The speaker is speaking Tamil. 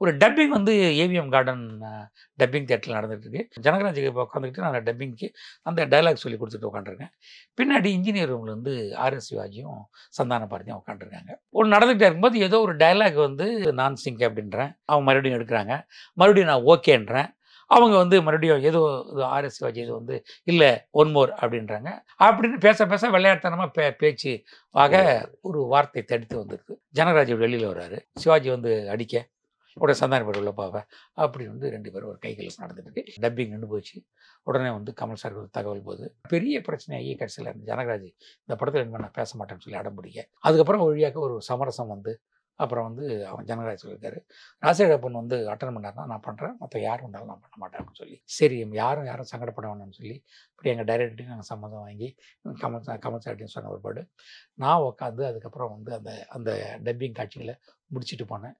ஒரு டப்பிங் வந்து ஏவிஎம் கார்டன் டப்பிங் தேட்டரில் நடந்துட்டு இருக்கு ஜனகராஜ் இப்போ உட்காந்துக்கிட்டு நான் டப்பிங்க்கு அந்த டைலாக் சொல்லி கொடுத்துட்டு உட்காந்துருக்கேன் பின்னாடி இன்ஜினியர் ரூமில் வந்து ஆர்எஸ் சிவாஜியும் சந்தான பாரதியும் உட்காந்துருக்காங்க ஒரு நடந்துகிட்டே இருக்கும்போது ஏதோ ஒரு டைலாக் வந்து நான் சிங்க் அப்படின்றேன். அவங்க மறுபடியும் எடுக்கிறாங்க. மறுபடியும் நான் ஓகேன்றேன். அவங்க வந்து மறுபடியும் ஏதோ ஆர்எஸ் சிவாஜி இது வந்து இல்லை ஒன் மோர் அப்படின்றாங்க. அப்படின்னு பேச பேச விளையாட்டுத்தனமாக பே பேச்சு ஆக ஒரு வார்த்தை தடுத்து வந்துருக்கு. ஜனகராஜ் வெளியில் வர்றாரு. சிவாஜி வந்து அடிக்க. உடனே சந்தான பேர் உள்ள பாவ. அப்படி வந்து ரெண்டு பேரும் ஒரு கைகள் நடந்துட்டு இருக்கு டப்பிங் நின்று போச்சு. உடனே வந்து கமல் சார் ஒரு தகவல் போகுது பெரிய பிரச்சனையாகி கடைசியில் இருந்து ஜனகராஜ் இந்த படத்தில் இனிமேல் நான் பேச மாட்டேன்னு சொல்லி அடம் பிடிக்க அதுக்கப்புறம் வழியாக ஒரு சமரசம் வந்து அப்புறம் வந்து அவன் ஜனகராஜ் சொல்லியிருக்காரு ராசேடப்பன் வந்து அட்டன் பண்ணார்னா நான் பண்ணுறேன் மற்ற யார் வந்தாலும் நான் பண்ண மாட்டேன். அப்படின்னு சொல்லி சரி யாரும் யாரும் சங்கடப்பட வேணும்னு சொல்லி இப்படி எங்கள் டைரக்டரையும் நாங்கள் சம்மந்தம் வாங்கி கமல் கமல் சார்ட்டையும் சொன்ன ஒருபாடு நான் உட்காந்து அதுக்கப்புறம் வந்து அந்த அந்த டப்பிங் காட்சிகளை முடிச்சுட்டு போனேன்.